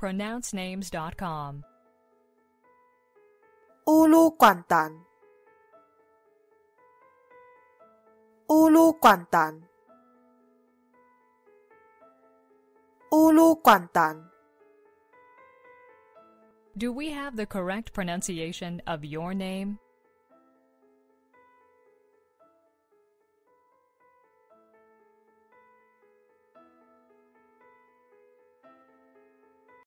pronouncenames.com. Ulu Kuantan. Ulu Kuantan. Ulu Kuantan. Do we have the correct pronunciation of your name?